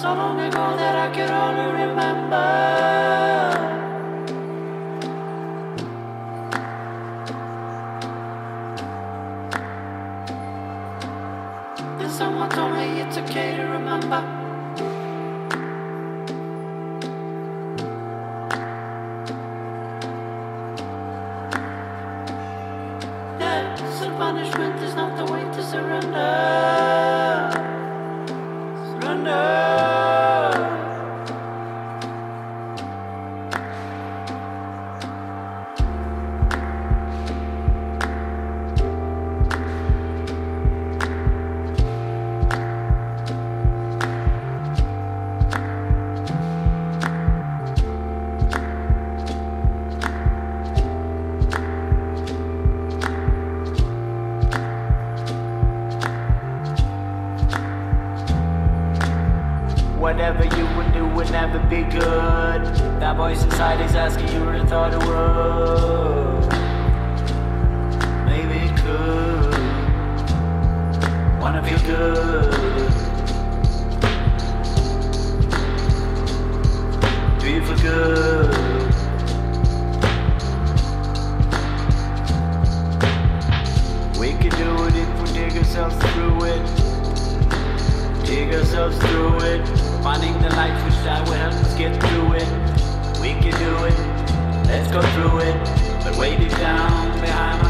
So long ago that I can only remember. Then someone told me it's okay to remember. Yeah, so punishment is not the way to surrender. Surrender. Never be good. That voice inside is asking you to thought it would. Maybe it could. Wanna feel good. Do you feel good? We can do it if we dig ourselves through it. Dig ourselves through it. Finding the light which that will help us get through it. We can do it. Let's go through it. But way down behind